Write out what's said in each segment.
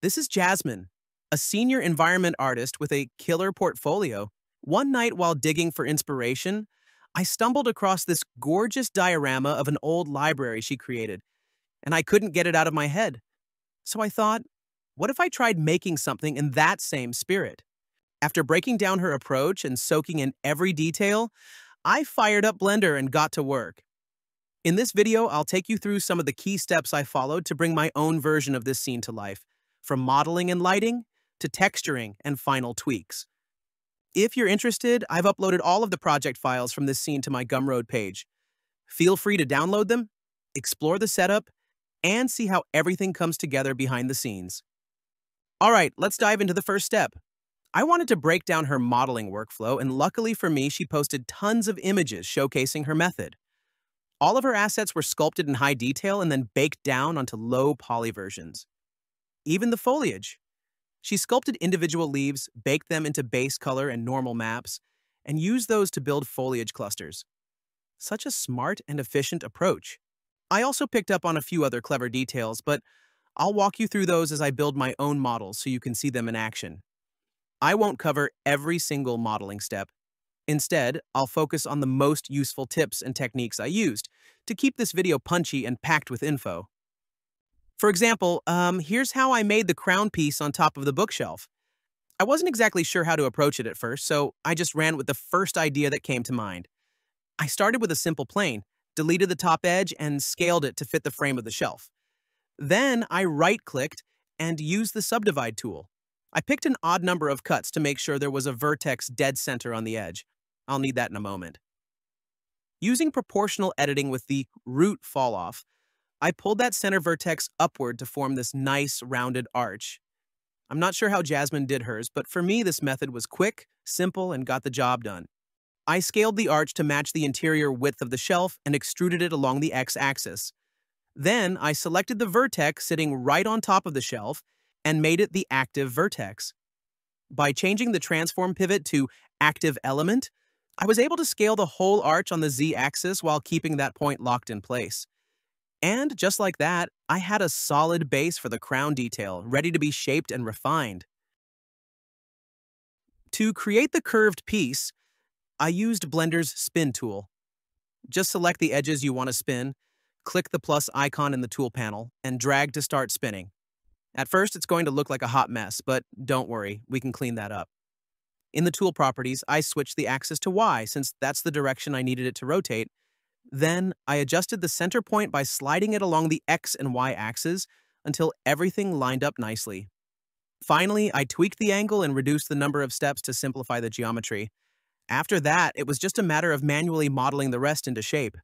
This is Jasmin, a senior environment artist with a killer portfolio. One night while digging for inspiration, I stumbled across this gorgeous diorama of an old library she created, and I couldn't get it out of my head. So I thought, what if I tried making something in that same spirit? After breaking down her approach and soaking in every detail, I fired up Blender and got to work. In this video, I'll take you through some of the key steps I followed to bring my own version of this scene to life, from modeling and lighting to texturing and final tweaks. If you're interested, I've uploaded all of the project files from this scene to my Gumroad page. Feel free to download them, explore the setup, and see how everything comes together behind the scenes. All right, let's dive into the first step. I wanted to break down her modeling workflow, and luckily for me, she posted tons of images showcasing her method. All of her assets were sculpted in high detail and then baked down onto low poly versions. Even the foliage. She sculpted individual leaves, baked them into base color and normal maps, and used those to build foliage clusters. Such a smart and efficient approach. I also picked up on a few other clever details, but I'll walk you through those as I build my own models so you can see them in action. I won't cover every single modeling step, Instead, I'll focus on the most useful tips and techniques I used to keep this video punchy and packed with info. For example, um, here's how I made the crown piece on top of the bookshelf. I wasn't exactly sure how to approach it at first, so I just ran with the first idea that came to mind. I started with a simple plane, deleted the top edge, and scaled it to fit the frame of the shelf. Then I right-clicked and used the subdivide tool. I picked an odd number of cuts to make sure there was a vertex dead center on the edge. I'll need that in a moment. Using proportional editing with the root falloff, I pulled that center vertex upward to form this nice rounded arch. I'm not sure how Jasmin did hers, but for me this method was quick, simple, and got the job done. I scaled the arch to match the interior width of the shelf and extruded it along the x-axis. Then I selected the vertex sitting right on top of the shelf and made it the active vertex. By changing the transform pivot to active element, I was able to scale the whole arch on the z-axis while keeping that point locked in place. And just like that, I had a solid base for the crown detail, ready to be shaped and refined. To create the curved piece, I used Blender's Spin tool. Just select the edges you want to spin, click the plus icon in the tool panel, and drag to start spinning. At first, it's going to look like a hot mess, but don't worry, we can clean that up. In the tool properties, I switched the axis to Y since that's the direction I needed it to rotate. Then I adjusted the center point by sliding it along the X and Y axes until everything lined up nicely. Finally, I tweaked the angle and reduced the number of steps to simplify the geometry. After that, it was just a matter of manually modeling the rest into shape.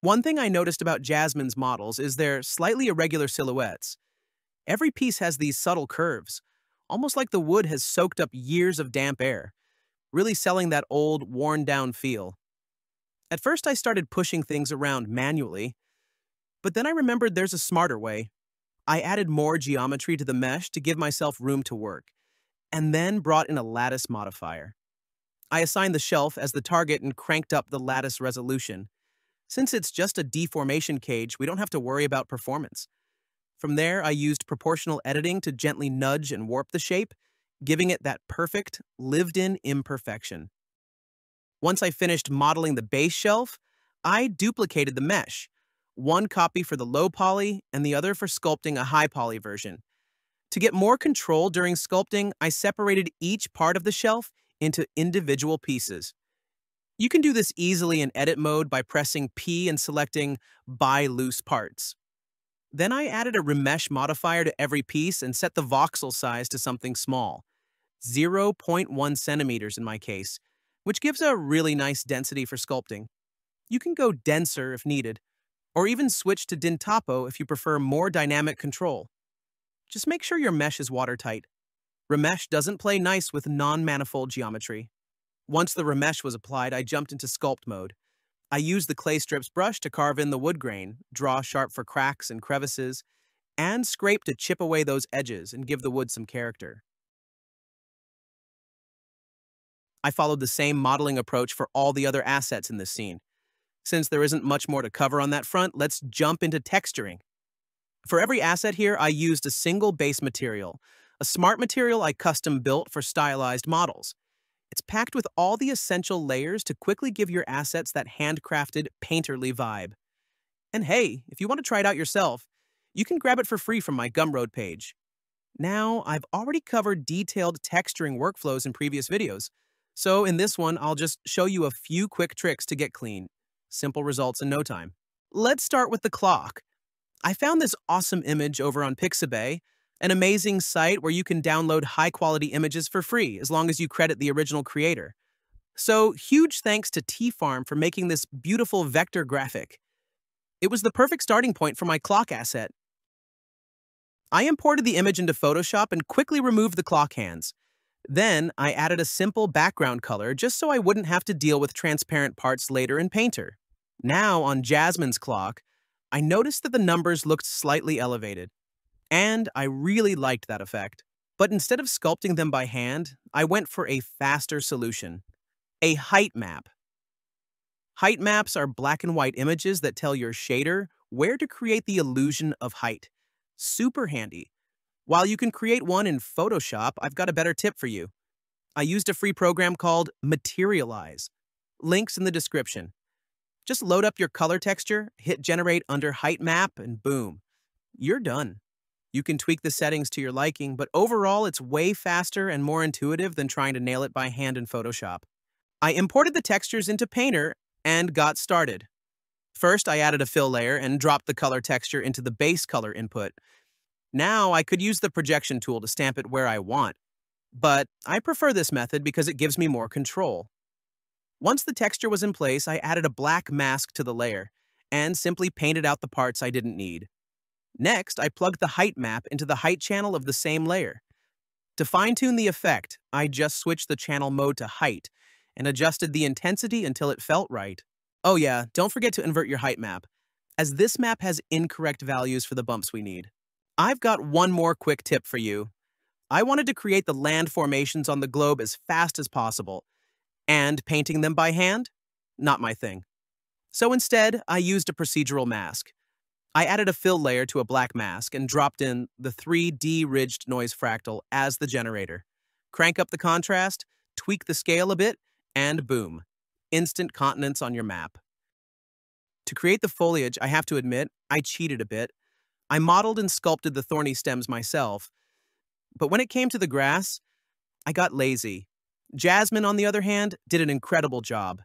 One thing I noticed about Jasmin's models is their slightly irregular silhouettes. Every piece has these subtle curves, almost like the wood has soaked up years of damp air, really selling that old, worn-down feel. At first I started pushing things around manually, but then I remembered there's a smarter way. I added more geometry to the mesh to give myself room to work, and then brought in a lattice modifier. I assigned the shelf as the target and cranked up the lattice resolution. Since it's just a deformation cage, we don't have to worry about performance. From there, I used proportional editing to gently nudge and warp the shape, giving it that perfect, lived-in imperfection. Once I finished modeling the base shelf, I duplicated the mesh, one copy for the low poly and the other for sculpting a high poly version. To get more control during sculpting, I separated each part of the shelf into individual pieces. You can do this easily in edit mode by pressing P and selecting By Loose Parts. Then I added a remesh modifier to every piece and set the voxel size to something small, 0.1 centimeters in my case, which gives a really nice density for sculpting. You can go denser if needed, or even switch to Dyntopo if you prefer more dynamic control. Just make sure your mesh is watertight. Remesh doesn't play nice with non-manifold geometry. Once the remesh was applied, I jumped into sculpt mode. I use the clay strips brush to carve in the wood grain, draw sharp for cracks and crevices, and scrape to chip away those edges and give the wood some character. I followed the same modeling approach for all the other assets in this scene. Since there isn't much more to cover on that front, let's jump into texturing. For every asset here, I used a single base material, a smart material I custom built for stylized models. It's packed with all the essential layers to quickly give your assets that handcrafted, painterly vibe. And hey, if you want to try it out yourself, you can grab it for free from my Gumroad page. Now, I've already covered detailed texturing workflows in previous videos, so in this one, I'll just show you a few quick tricks to get clean. Simple results in no time. Let's start with the clock. I found this awesome image over on Pixabay, an amazing site where you can download high-quality images for free as long as you credit the original creator. So huge thanks to T-Farm for making this beautiful vector graphic. It was the perfect starting point for my clock asset. I imported the image into Photoshop and quickly removed the clock hands. Then, I added a simple background color just so I wouldn't have to deal with transparent parts later in Painter. Now, on Jasmin's clock, I noticed that the numbers looked slightly elevated. And I really liked that effect. But instead of sculpting them by hand, I went for a faster solution. A height map. Height maps are black and white images that tell your shader where to create the illusion of height. Super handy. While you can create one in Photoshop, I've got a better tip for you. I used a free program called Materialize. Links in the description. Just load up your color texture, hit generate under height map, and boom, you're done. You can tweak the settings to your liking, but overall it's way faster and more intuitive than trying to nail it by hand in Photoshop. I imported the textures into Painter and got started. First, I added a fill layer and dropped the color texture into the base color input, now I could use the projection tool to stamp it where I want, but I prefer this method because it gives me more control. Once the texture was in place, I added a black mask to the layer and simply painted out the parts I didn't need. Next, I plugged the height map into the height channel of the same layer. To fine-tune the effect, I just switched the channel mode to height and adjusted the intensity until it felt right. Oh yeah, don't forget to invert your height map, as this map has incorrect values for the bumps we need. I've got one more quick tip for you. I wanted to create the land formations on the globe as fast as possible, and painting them by hand? Not my thing. So instead, I used a procedural mask. I added a fill layer to a black mask and dropped in the 3D ridged noise fractal as the generator. Crank up the contrast, tweak the scale a bit, and boom, instant continents on your map. To create the foliage, I have to admit, I cheated a bit I modeled and sculpted the thorny stems myself. But when it came to the grass, I got lazy. Jasmin, on the other hand, did an incredible job.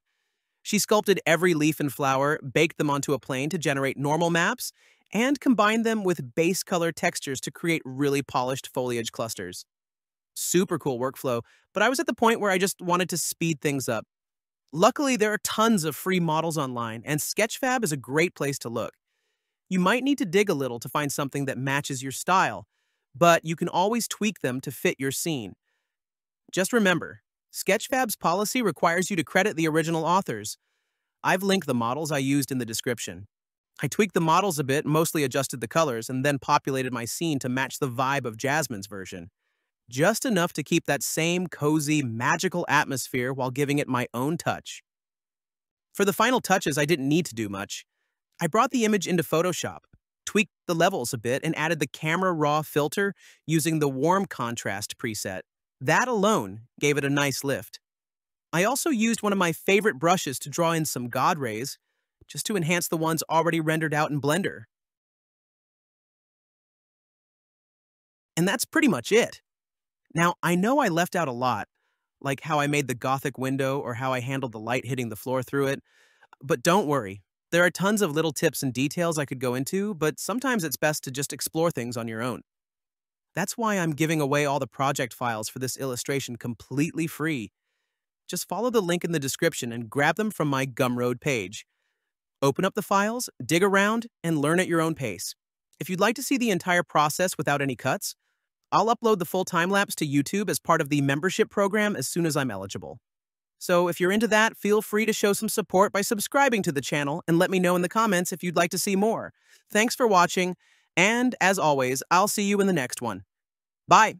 She sculpted every leaf and flower, baked them onto a plane to generate normal maps, and combined them with base color textures to create really polished foliage clusters. Super cool workflow, but I was at the point where I just wanted to speed things up. Luckily, there are tons of free models online, and Sketchfab is a great place to look. You might need to dig a little to find something that matches your style, but you can always tweak them to fit your scene. Just remember, Sketchfab's policy requires you to credit the original authors. I've linked the models I used in the description. I tweaked the models a bit, mostly adjusted the colors, and then populated my scene to match the vibe of Jasmin's version. Just enough to keep that same cozy, magical atmosphere while giving it my own touch. For the final touches, I didn't need to do much. I brought the image into Photoshop, tweaked the levels a bit, and added the camera raw filter using the warm contrast preset. That alone gave it a nice lift. I also used one of my favorite brushes to draw in some God rays, just to enhance the ones already rendered out in Blender. And that's pretty much it. Now, I know I left out a lot, like how I made the Gothic window or how I handled the light hitting the floor through it, but don't worry, there are tons of little tips and details I could go into, but sometimes it's best to just explore things on your own. That's why I'm giving away all the project files for this illustration completely free. Just follow the link in the description and grab them from my Gumroad page. Open up the files, dig around, and learn at your own pace. If you'd like to see the entire process without any cuts, I'll upload the full time-lapse to YouTube as part of the membership program as soon as I'm eligible. So if you're into that, feel free to show some support by subscribing to the channel and let me know in the comments if you'd like to see more. Thanks for watching, and as always, I'll see you in the next one. Bye!